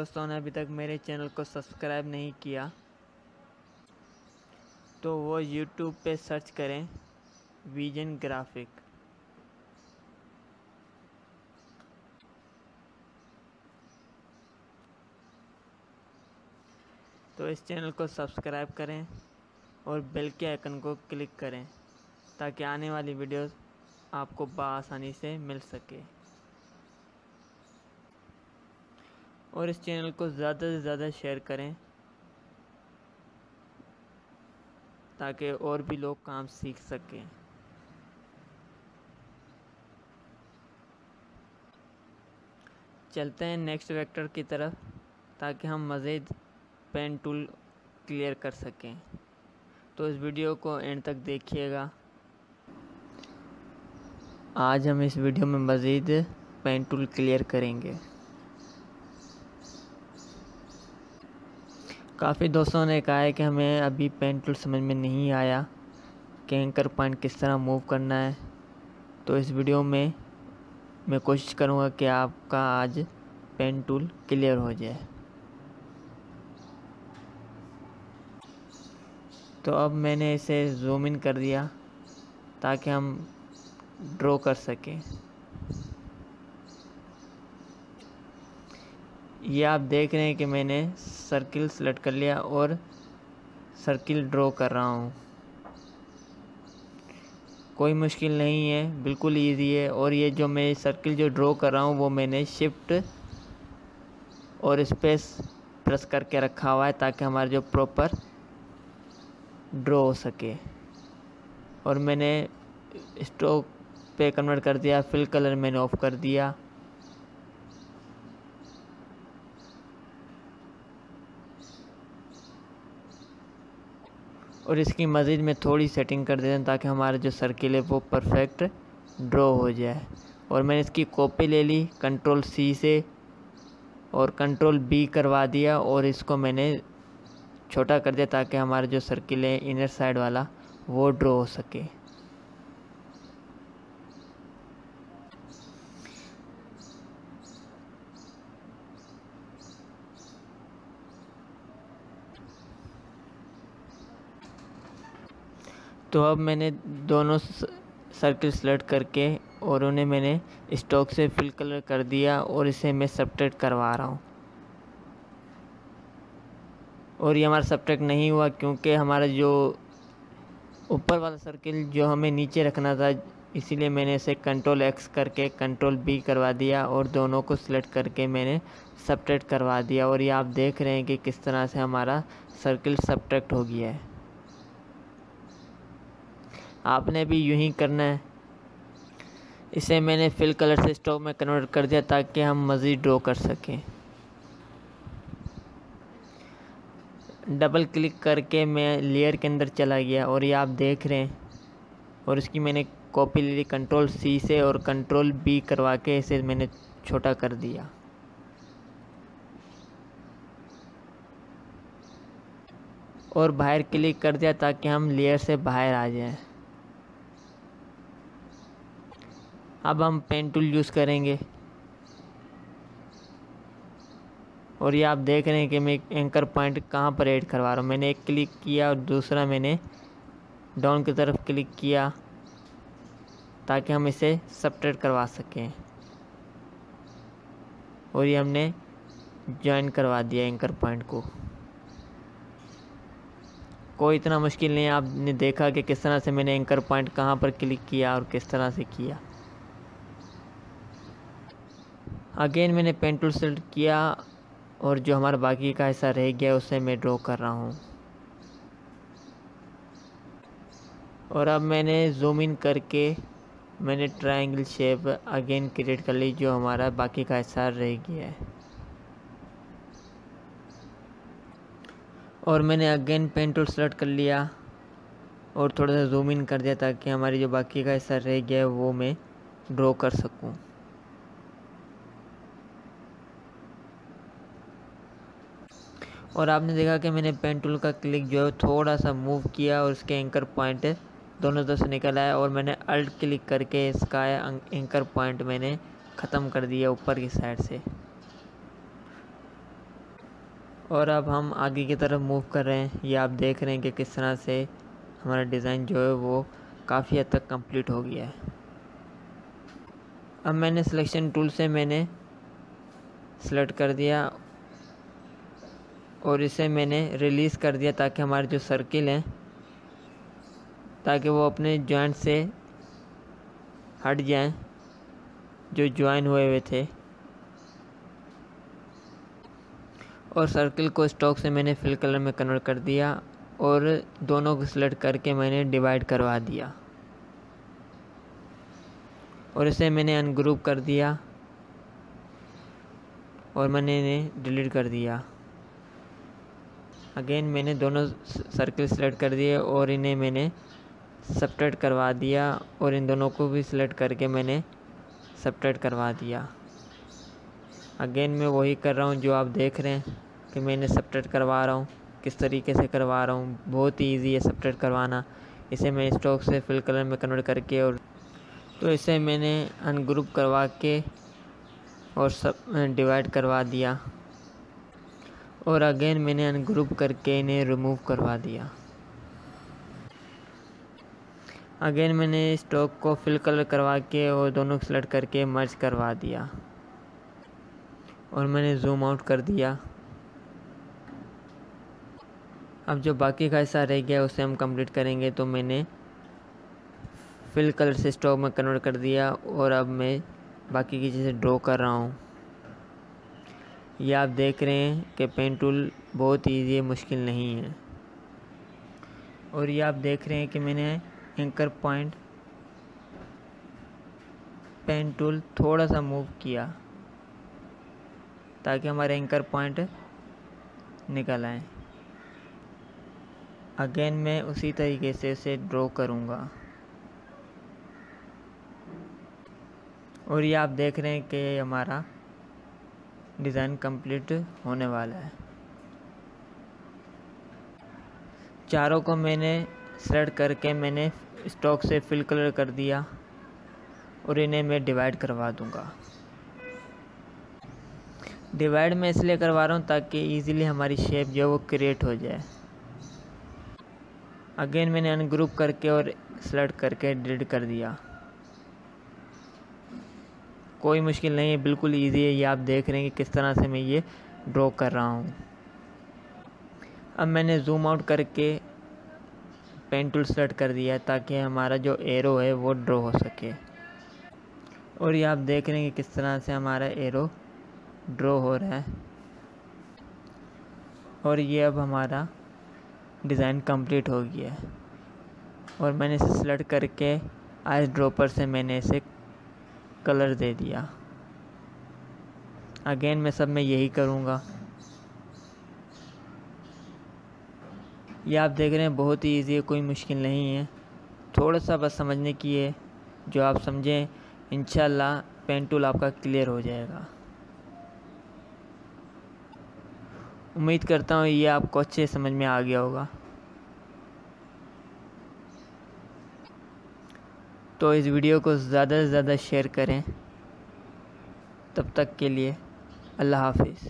दोस्तों, ने अभी तक मेरे चैनल को सब्सक्राइब नहीं किया तो वो यूट्यूब पे सर्च करें विजन ग्राफिक तो इस चैनल को सब्सक्राइब करें और बेल के आइकन को क्लिक करें, ताकि आने वाली वीडियोस आपको बसानी से मिल सके। और इस चैनल को ज़्यादा से ज़्यादा शेयर करें, ताकि और भी लोग काम सीख सकें। चलते हैं नेक्स्ट वेक्टर की तरफ़, ताकि हम मज़ीद पेन टूल क्लियर कर सकें। तो इस वीडियो को एंड तक देखिएगा। आज हम इस वीडियो में मज़ीद पेन टूल क्लियर करेंगे। काफ़ी दोस्तों ने कहा है कि हमें अभी पेन टूल समझ में नहीं आया कि एंकर पॉइंट किस तरह मूव करना है। तो इस वीडियो में मैं कोशिश करूँगा कि आपका आज पेन टूल क्लियर हो जाए। तो अब मैंने इसे जूम इन कर दिया ताकि हम ड्रॉ कर सकें। ये आप देख रहे हैं कि मैंने सर्किल सेलेक्ट कर लिया और सर्किल ड्रॉ कर रहा हूँ। कोई मुश्किल नहीं है, बिल्कुल इजी है और ये जो मैं सर्किल जो ड्रॉ कर रहा हूँ, वो मैंने शिफ्ट और स्पेस प्रेस करके रखा हुआ है ताकि हमारा जो प्रॉपर ड्रॉ हो सके। और मैंने स्ट्रोक पे कन्वर्ट कर दिया फिल कलर मैंने ऑफ़ कर दिया। और इसकी मज़ीद में थोड़ी सेटिंग कर देते हैं ताकि हमारा जो सर्किल है वो परफेक्ट ड्रॉ हो जाए। और मैंने इसकी कॉपी ले ली कंट्रोल सी से और कंट्रोल बी करवा दिया और इसको मैंने छोटा कर दिया ताकि हमारा जो सर्किल है इनर साइड वाला वो ड्रॉ हो सके। तो अब मैंने दोनों सर्किल सेलेक्ट करके और उन्हें मैंने स्टॉक से फिल कलर कर दिया और इसे मैं सब्ट्रैक्ट करवा रहा हूँ। और ये हमारा सब्ट्रैक्ट नहीं हुआ क्योंकि हमारा जो ऊपर वाला सर्किल जो हमें नीचे रखना था, इसीलिए मैंने इसे कंट्रोल एक्स करके कंट्रोल बी करवा दिया और दोनों को सिलेक्ट करके मैंने सब्ट्रैक्ट करवा दिया। और ये आप देख रहे हैं कि किस तरह से हमारा सर्किल सब्ट्रैक्ट हो गया है। आपने भी यूँ ही करना है। इसे मैंने फिल कलर से स्टॉक में कन्वर्ट कर दिया ताकि हम मज़ीद ड्रॉ कर सकें। डबल क्लिक करके मैं लेयर के अंदर चला गया और ये आप देख रहे हैं। और इसकी मैंने कॉपी ले ली कंट्रोल सी से और कंट्रोल बी करवा के इसे मैंने छोटा कर दिया। और बाहर क्लिक कर दिया ताकि हम लेयर से बाहर आ जाएँ। अब हम पेन टूल यूज़ करेंगे। और ये आप देख रहे हैं कि मैं एंकर पॉइंट कहाँ पर ऐड करवा रहा हूँ। मैंने एक क्लिक किया और दूसरा मैंने डाउन की तरफ़ क्लिक किया ताकि हम इसे सपरेट करवा सकें। और ये हमने ज्वाइन करवा दिया एंकर पॉइंट को। कोई इतना मुश्किल नहीं आपने देखा कि किस तरह से मैंने एंकर पॉइंट कहाँ पर क्लिक किया और किस तरह से किया। अगेन मैंने पेन टूल सेलेक्ट किया और जो हमारा बाकी का हिस्सा रह गया उसे मैं ड्रॉ कर रहा हूँ। और अब मैंने जूम इन करके मैंने ट्रायंगल शेप अगेन क्रिएट कर ली जो हमारा बाकी का हिस्सा रह गया है। और मैंने अगेन पेन टूल सेलेक्ट कर लिया और थोड़ा सा जूम इन कर दिया ताकि हमारी जो बाकी का हिस्सा रह गया है वो मैं ड्रॉ कर सकूँ। और आपने देखा कि मैंने पेन टूल का क्लिक जो है थोड़ा सा मूव किया और उसके एंकर पॉइंट दोनों तरफ़ से निकल आया और मैंने अल्ट क्लिक करके इसका एंकर पॉइंट मैंने ख़त्म कर दिया ऊपर की साइड से। और अब हम आगे की तरफ़ मूव कर रहे हैं। ये आप देख रहे हैं कि किस तरह से हमारा डिज़ाइन जो है वो काफ़ी हद तक कंप्लीट हो गया है। अब मैंने सिलेक्शन टूल से मैंने सेलेक्ट कर दिया और इसे मैंने रिलीज़ कर दिया ताकि हमारे जो सर्किल हैं, ताकि वो अपने जॉइंट से हट जाएँ, जो ज्वाइन हुए हुए थे। और सर्किल को स्टॉक से मैंने फिल कलर में कन्वर्ट कर दिया और दोनों को सिलेक्ट करके मैंने डिवाइड करवा दिया। और इसे मैंने अनग्रुप कर दिया और मैंने इन्हें डिलीट कर दिया। अगेन मैंने दोनों सर्किल सेलेक्ट कर दिए और इन्हें मैंने सपरेट करवा दिया और इन दोनों को भी सिलेक्ट करके मैंने सपरेट करवा दिया। अगेन मैं वही कर रहा हूँ जो आप देख रहे हैं कि मैंने सपरेट करवा रहा हूँ, किस तरीके से करवा रहा हूँ। बहुत ही ईजी है सपरेट करवाना। इसे मैं स्टॉक से फिल कलर में कन्वर्ट करके और तो इसे मैंने अनग्रुप करवा के और सब डिवाइड करवा दिया। और अगेन मैंने अनग्रुप करके इन्हें रिमूव करवा दिया। अगेन मैंने स्टॉक को फिल कलर करवा के और दोनों को सेलेक्ट करके मर्ज करवा दिया। और मैंने जूम आउट कर दिया। अब जो बाकी का हिस्सा रह गया उसे हम कंप्लीट करेंगे तो मैंने फिल कलर से स्टॉक में कन्वर्ट कर दिया और अब मैं बाकी की चीज़ें ड्रॉ कर रहा हूँ। ये आप देख रहे हैं कि पेन टूल बहुत ईजी है, मुश्किल नहीं है। और ये आप देख रहे हैं कि मैंने एंकर पॉइंट पेन टूल थोड़ा सा मूव किया ताकि हमारे एंकर पॉइंट निकल आए। अगेन मैं उसी तरीके से इसे ड्रॉ करूँगा। और ये आप देख रहे हैं कि हमारा डिज़ाइन कंप्लीट होने वाला है। चारों को मैंने सेलेक्ट करके मैंने स्टॉक से फिल कलर कर दिया और इन्हें मैं डिवाइड करवा दूँगा। डिवाइड मैं इसलिए करवा रहा हूँ ताकि इजीली हमारी शेप जो है वो क्रिएट हो जाए। अगेन मैंने अनग्रुप करके और सेलेक्ट करके डिलीट कर दिया। कोई मुश्किल नहीं है, बिल्कुल इजी है। ये आप देख रहे हैं कि किस तरह से मैं ये ड्रॉ कर रहा हूँ। अब मैंने जूम आउट करके पेन टूल सेलेक्ट कर दिया है ताकि हमारा जो एरो है वो ड्रॉ हो सके। और ये आप देख रहे हैं कि किस तरह से हमारा एरो ड्रॉ हो रहा है। और ये अब हमारा डिज़ाइन कंप्लीट हो गया है। और मैंने इसे सेलेक्ट करके आइस ड्रॉपर से मैंने इसे कलर दे दिया। अगेन मैं सब में यही करूँगा। ये आप देख रहे हैं, बहुत ही ईजी है, कोई मुश्किल नहीं है। थोड़ा सा बस समझने की है, जो आप समझें इन पेन टूल आपका क्लियर हो जाएगा। उम्मीद करता हूँ ये आपको अच्छे समझ में आ गया होगा। तो इस वीडियो को ज़्यादा से ज़्यादा शेयर करें। तब तक के लिए अल्लाह हाफिज़।